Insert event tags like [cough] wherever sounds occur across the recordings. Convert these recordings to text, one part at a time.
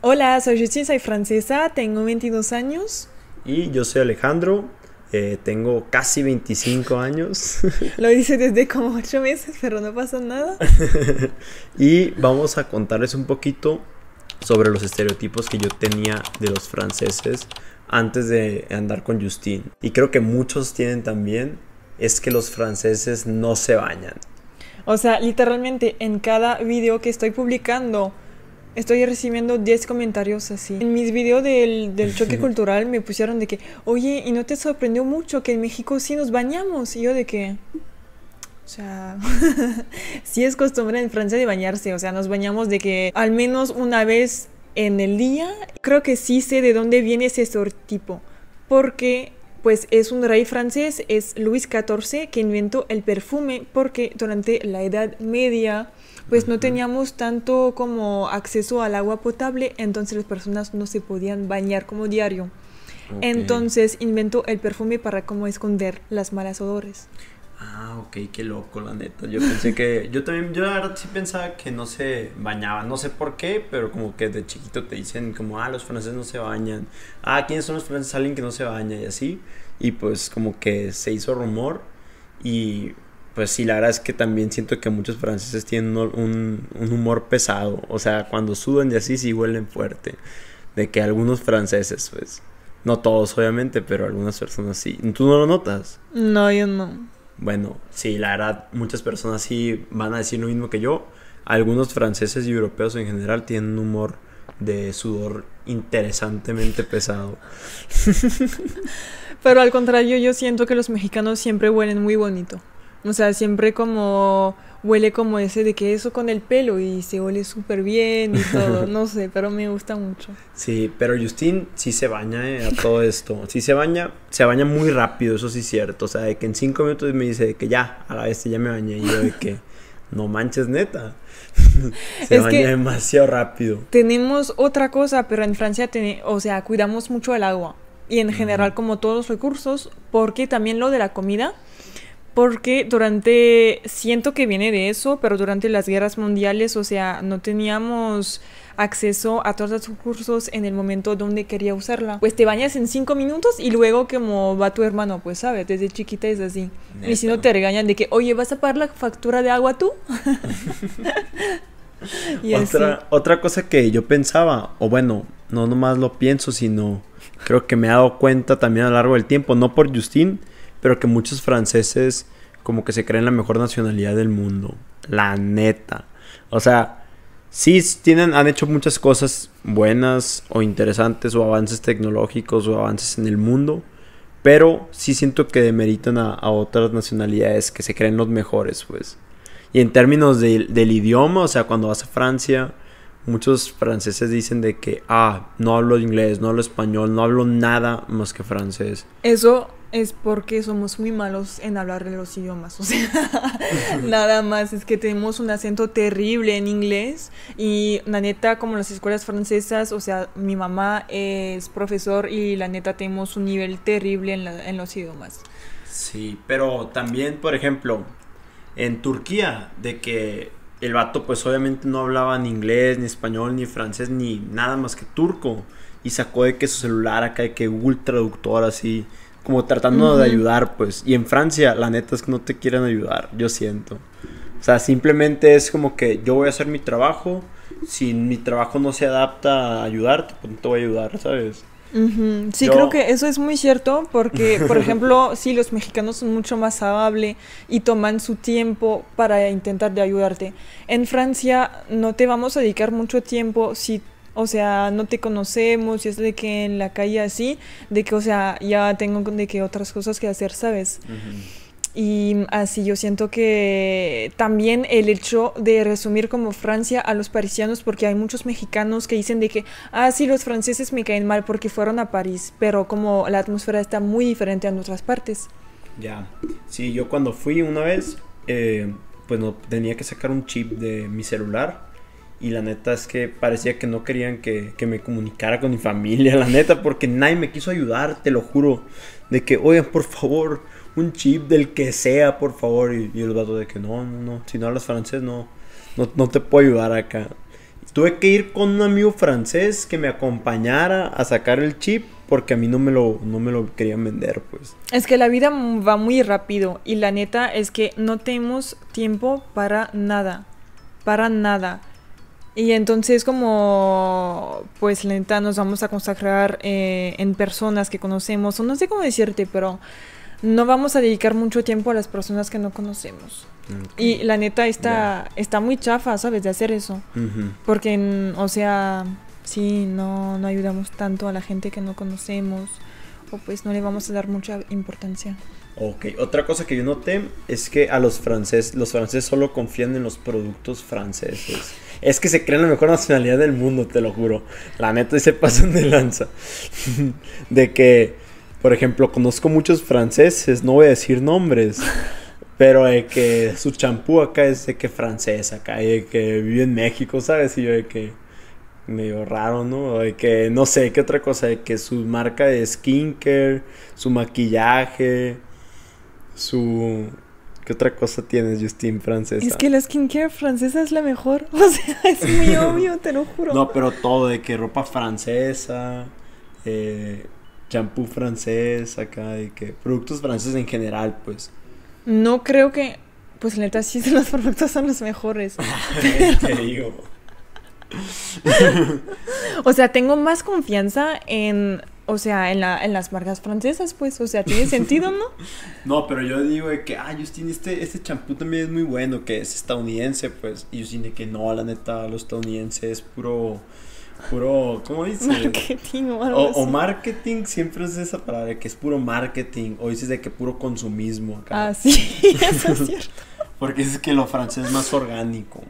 Hola, soy Justine, soy francesa, tengo 22 años. Y yo soy Alejandro, eh, tengo casi 25 años. [laughs] Lo hice desde como 8 meses, pero no pasa nada. [laughs] y vamos a contarles un poquito sobre los estereotipos que yo tenía de los franceses antes de andar con Justine. Y creo que muchos tienen también, es que los franceses no se bañan. O sea, literalmente en cada video que estoy publicando, estoy recibiendo 10 comentarios así. En mis videos del, del choque [laughs] cultural me pusieron de que, oye, ¿y no te sorprendió mucho que en México sí nos bañamos? Y yo de que... O sea, [laughs] sí es costumbre en Francia de bañarse, o sea, nos bañamos de que al menos una vez en el día. Creo que sí sé de dónde viene ese estereotipo, porque pues es un rey francés, es Luis XIV, que inventó el perfume, porque durante la Edad Media pues no teníamos tanto como acceso al agua potable, entonces las personas no se podían bañar como diario. Entonces inventó el perfume para como esconder las malas odores. Ah, ok, qué loco, la neta. Yo pensé que. Yo también, yo la verdad sí pensaba que no se bañaban. No sé por qué, pero como que de chiquito te dicen, como, ah, los franceses no se bañan. Ah, ¿quiénes son los franceses? Alguien que no se baña y así. Y pues como que se hizo rumor. Y pues sí, la verdad es que también siento que muchos franceses tienen un, un humor pesado. O sea, cuando sudan y así sí huelen fuerte. De que algunos franceses, pues. No todos, obviamente, pero algunas personas sí. ¿Tú no lo notas? No, yo no. Bueno, sí, la verdad, muchas personas sí van a decir lo mismo que yo. Algunos franceses y europeos en general tienen un humor de sudor interesantemente pesado. [laughs] Pero al contrario, yo siento que los mexicanos siempre huelen muy bonito. O sea, siempre como huele como ese de queso con el pelo y se huele súper bien y todo. [laughs] No sé, pero me gusta mucho. Sí, pero Justin sí se baña eh, a todo esto. Sí se baña, se baña muy rápido, eso sí es cierto. O sea, de que en cinco minutos me dice que ya, a la vez ya me bañé. Y yo de que [laughs] no manches neta. [laughs] se baña demasiado rápido. Tenemos otra cosa, pero en Francia, o sea, cuidamos mucho el agua. Y en general, como todos los recursos, porque también lo de la comida porque durante, siento que viene de eso, pero durante las guerras mundiales, o sea, no teníamos acceso a todos los recursos en el momento donde quería usarla. Pues te bañas en cinco minutos y luego como va tu hermano, pues sabes, desde chiquita es así. Y si no te regañan de que, oye, ¿vas a pagar la factura de agua tú? [laughs] [laughs] y otra, otra cosa que yo pensaba, o bueno, no nomás lo pienso, sino creo que me he dado cuenta también a lo largo del tiempo, no por Justin, pero que muchos franceses como que se creen la mejor nacionalidad del mundo. La neta. O sea, sí tienen, han hecho muchas cosas buenas o interesantes o avances tecnológicos o avances en el mundo. Pero sí siento que demeritan a, otras nacionalidades que se creen los mejores, pues. Y en términos del idioma, o sea, cuando vas a Francia, muchos franceses dicen de que, ah, no hablo inglés, no hablo español, no hablo nada más que francés. Eso es porque somos muy malos en hablar de los idiomas. O sea, [laughs] nada más es que tenemos un acento terrible en inglés y la neta, como las escuelas francesas, o sea, mi mamá es profesor y la neta tenemos un nivel terrible en, en los idiomas. Sí, pero también, por ejemplo, en Turquía, de que el vato pues obviamente no hablaba ni inglés, ni español, ni francés, ni nada más que turco. Y sacó de que su celular acá, de que Google Traductor así como tratando de ayudar, pues. Y en Francia, la neta es que no te quieren ayudar, yo siento. O sea, simplemente es como que yo voy a hacer mi trabajo, si mi trabajo no se adapta a ayudarte, pues no te voy a ayudar, ¿sabes? Sí, creo que eso es muy cierto porque, por [laughs] ejemplo, sí, los mexicanos son mucho más amables y toman su tiempo para intentar de ayudarte. En Francia no te vamos a dedicar mucho tiempo si o sea, no te conocemos y es de que en la calle así, de que, o sea, ya tengo de que otras cosas que hacer, ¿sabes? Y así yo siento que también el hecho de resumir como Francia a los parisianos, porque hay muchos mexicanos que dicen de que, ah, sí, los franceses me caen mal porque fueron a París, pero como la atmósfera está muy diferente en otras partes. Ya, sí, yo cuando fui una vez, eh, pues no, tenía que sacar un chip de mi celular y la neta es que parecía que no querían que, me comunicara con mi familia, la neta, porque nadie me quiso ayudar, te lo juro. De que, oigan, por favor, un chip del que sea, por favor. Y, el vato de que no, no, no, si no hablas francés, no, no, te puedo ayudar acá. tuve que ir con un amigo francés que me acompañara a sacar el chip porque a mí no me lo, no me lo querían vender, pues. Es que la vida va muy rápido y la neta es que no tenemos tiempo para nada, para nada. Y entonces como, pues la neta nos vamos a consagrar eh, en personas que conocemos, o no sé cómo decirte, pero no vamos a dedicar mucho tiempo a las personas que no conocemos. Y la neta está, está muy chafa, ¿sabes? De hacer eso. Porque, o sea, sí, no, no ayudamos tanto a la gente que no conocemos pues no le vamos a dar mucha importancia. Ok, otra cosa que yo noté es que a los franceses, los franceses solo confían en los productos franceses. Es que se creen la mejor nacionalidad del mundo, te lo juro. La neta y se pasan de lanza. [laughs] de que, por ejemplo, conozco muchos franceses, no voy a decir nombres, pero de que su champú acá es de que francés, acá, de que vive en México, ¿sabes? Y yo de que medio raro, ¿no? De que no sé qué otra cosa, de que su marca de skincare, su maquillaje, su ¿Qué otra cosa tienes, Justin, francesa? Es que la skincare francesa es la mejor. [laughs] O sea, es muy [laughs] obvio, te lo juro. No, pero todo, de que ropa francesa, eh, champú francés, acá, de que productos franceses en general, pues. No creo que. Pues neta, sí, [laughs] los productos son los mejores. Te digo. [laughs] o sea, tengo más confianza en. O sea, en, la, en las marcas francesas, pues. O sea, tiene sentido, ¿no? [laughs] no, pero yo digo de que, ah, Justin, este, este champú también es muy bueno, que es estadounidense, pues. Y Justin de que no, la neta, lo estadounidense es puro puro, ¿cómo dices? Marketing o algo o, o, marketing, siempre es esa palabra, que es puro marketing, o dices de que puro consumismo acá. Ah, sí, [laughs] eso es cierto. Porque es que lo francés es más orgánico.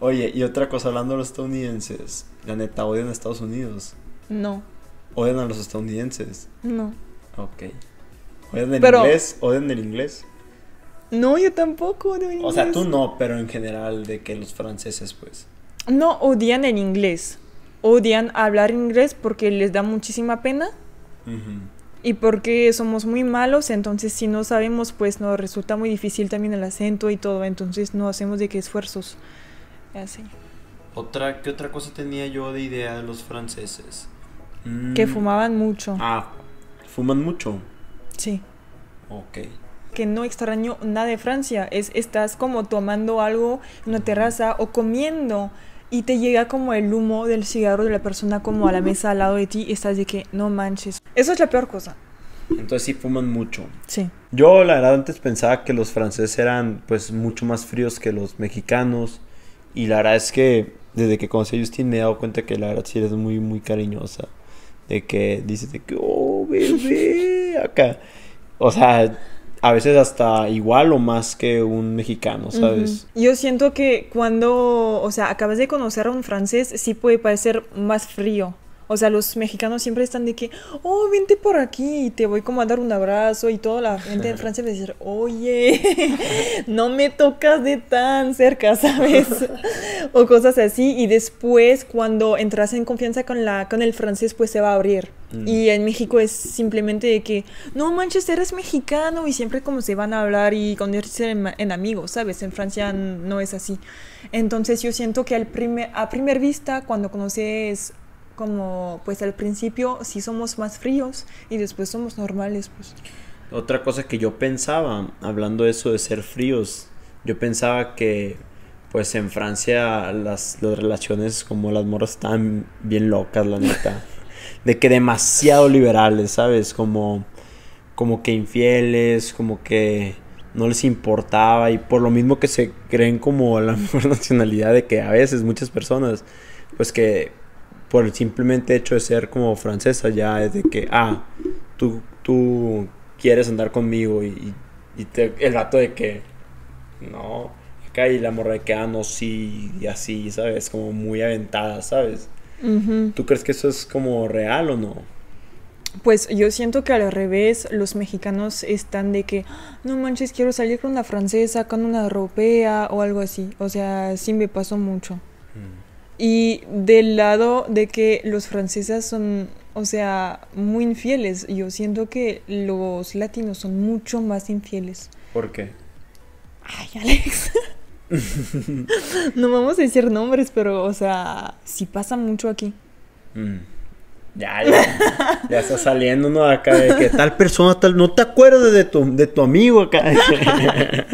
Oye, y otra cosa, hablando de los estadounidenses, la neta, ¿odian a Estados Unidos? No. ¿Odian a los estadounidenses? No. Ok. ¿Odian el inglés? ¿Odian el inglés? No, yo tampoco odio O sea, tú no, pero en general de que los franceses, pues no odian el inglés. Odian hablar inglés porque les da muchísima pena. Y porque somos muy malos, entonces si no sabemos, pues nos resulta muy difícil también el acento y todo, entonces no hacemos de qué esfuerzos. Así. Otra, ¿Qué otra cosa tenía yo de idea de los franceses? Que mm. fumaban mucho. Ah, ¿fuman mucho? Sí. Ok que no extraño nada de Francia. Es, estás como tomando algo en una terraza o comiendo y te llega como el humo del cigarro de la persona como a la mesa al lado de ti y estás de que no manches. Eso es la peor cosa. Entonces sí fuman mucho. Sí. Yo la verdad antes pensaba que los franceses eran pues mucho más fríos que los mexicanos y la verdad es que desde que conocí a Justin me he dado cuenta que la verdad sí eres muy muy cariñosa. De que dices de que, oh, bebé, [laughs] acá. O sea, a veces hasta igual o más que un mexicano, ¿sabes? Yo siento que cuando, o sea, acabas de conocer a un francés, sí puede parecer más frío. O sea, los mexicanos siempre están de que, oh, vente por aquí y te voy como a dar un abrazo y toda la gente de Francia a decir, oye, [laughs] no me tocas de tan cerca, [laughs] ¿sabes? o cosas así. Y después, cuando entras en confianza con, la, con el francés, pues se va a abrir. Mm. Y en México es simplemente de que, no manches, eres mexicano y siempre como se van a hablar y convertirse en, en amigos, ¿sabes? En Francia no es así. Entonces yo siento que al primer, a primera vista, cuando conoces como pues al principio sí somos más fríos y después somos normales pues. Otra cosa que yo pensaba, hablando de eso de ser fríos, yo pensaba que pues en Francia las, las relaciones como las morras estaban bien locas, la neta. de que demasiado liberales, ¿sabes? Como, como que infieles, como que no les importaba y por lo mismo que se creen como la [laughs] mejor nacionalidad de que a veces muchas personas pues que por el simplemente hecho de ser como francesa, ya es de que, ah, tú, tú quieres andar conmigo y, y el rato de que, no, acá y la morra de que, ah, no, sí, y así, ¿sabes? Como muy aventada, ¿sabes? ¿Tú crees que eso es como real o no? Pues yo siento que al revés, los mexicanos están de que, no manches, quiero salir con una francesa, con una europea o algo así. O sea, sí me pasó mucho. Y del lado de que los franceses son, o sea, muy infieles, yo siento que los latinos son mucho más infieles. ¿Por qué? Ay, Alex. [laughs] no vamos a decir nombres, pero, o sea, sí pasa mucho aquí. Mm. Ya, ya, ya está saliendo uno acá de que tal persona, tal, no te acuerdas de tu, de tu amigo acá. [laughs]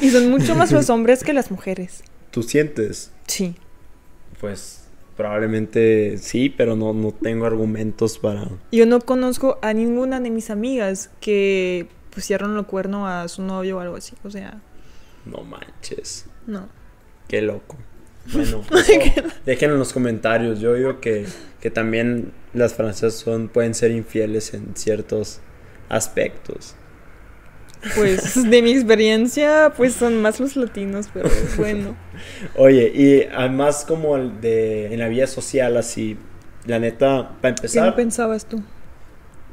y son mucho más los hombres que las mujeres. ¿Tú sientes? Sí. Pues probablemente sí, pero no, no tengo argumentos para... Yo no conozco a ninguna de mis amigas que pusieron el cuerno a su novio o algo así. O sea... No manches. No. Qué loco. [laughs] Bueno, déjenlo en los comentarios. Yo digo que, que también las francesas son, pueden ser infieles en ciertos aspectos. Pues [laughs] de mi experiencia, pues son más los latinos, pero bueno. [laughs] Oye, y además como el de en la vida social así, la neta, para empezar. ¿Qué pensabas tú?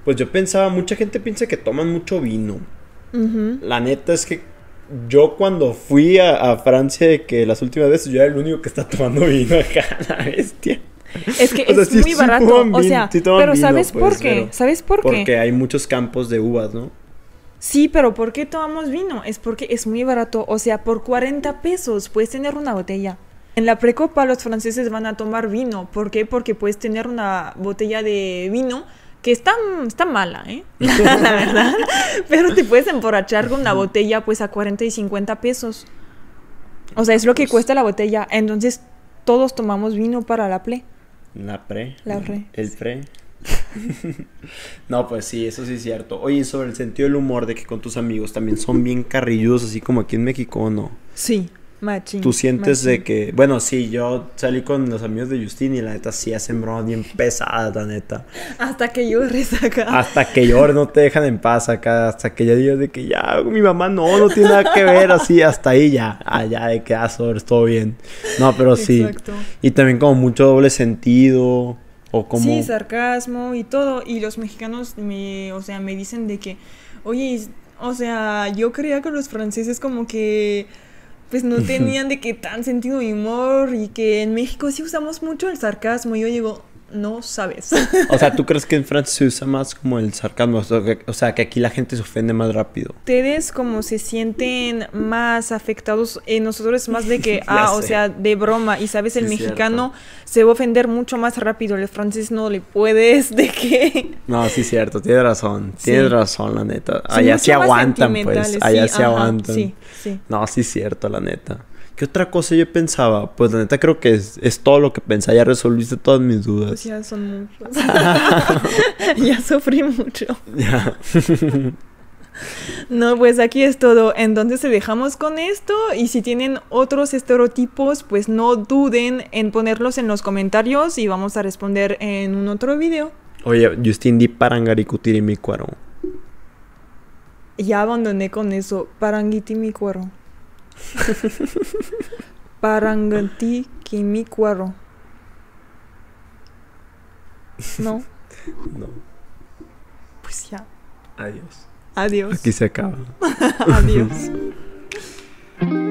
Pues yo pensaba, mucha gente piensa que toman mucho vino. La neta es que yo cuando fui a, Francia, que las últimas veces yo era el único que está tomando [laughs] vino acá, la bestia. Es que es muy barato, o sea, pero ¿sabes por qué? ¿Sabes por qué? Porque hay muchos campos de uvas, ¿no? Sí, pero ¿por qué tomamos vino? Es porque es muy barato, o sea, por 40 pesos puedes tener una botella. En la precopa los franceses van a tomar vino, ¿por qué? Porque puedes tener una botella de vino que está, está mala, ¿eh? [laughs] la verdad. Pero te puedes emborrachar con una botella pues a 40 y 50 pesos. O sea, es lo que pues cuesta la botella. Entonces, todos tomamos vino para la ple. La pre. La pre. El pre. [laughs] no, pues sí, eso sí es cierto. Oye, sobre el sentido del humor de que con tus amigos también son bien carrilludos, así como aquí en México, ¿o no? Sí. Tú sientes de que, bueno, sí, yo salí con los amigos de Justin y la neta sí hacen bromas bien pesadas, la neta. Hasta que llores acá. Hasta que llores, no te dejan en paz acá, hasta que ya digas de que ya, mi mamá no, no tiene nada que ver, así, hasta ahí ya, allá ah, de que, ah, sobre, todo bien. No, pero sí. Exacto. Y también como mucho doble sentido, o como... Sí, sarcasmo y todo, y los mexicanos me, o sea, me dicen de que, oye, o sea, yo creía que los franceses como que pues no [laughs] tenían de qué tan sentido de humor y que en México sí usamos mucho el sarcasmo. Y yo digo, no sabes. O sea, ¿tú crees que en Francia se usa más como el sarcasmo? O sea, que aquí la gente se ofende más rápido. Ustedes como se sienten más afectados, eh, nosotros más de que, [laughs] ah, o sea, de broma. Y sabes, el mexicano se va a ofender mucho más rápido. El francés no le puedes de que... No, sí, cierto, tienes razón. Tienes razón, la neta. Allá sí aguantan, pues. Allá sí, aguantan. Sí, sí. No, sí, cierto, la neta. ¿Qué otra cosa yo pensaba? Pues la neta creo que es, todo lo que pensaba. Ya resolviste todas mis dudas. Pues ya son muchas. [laughs] [laughs] ya sufrí mucho. Ya. [laughs] no, pues aquí es todo. Entonces te dejamos con esto. Y si tienen otros estereotipos, pues no duden en ponerlos en los comentarios y vamos a responder en un otro video. Oye, Justin di parangaricutiri mi cuero. Ya abandoné con eso. Parangiti mi cuero. Paranganti Kimikuaro. ¿No? No. Pues ya. Adiós. Adiós. Aquí se acaba. [laughs] Adiós. [laughs]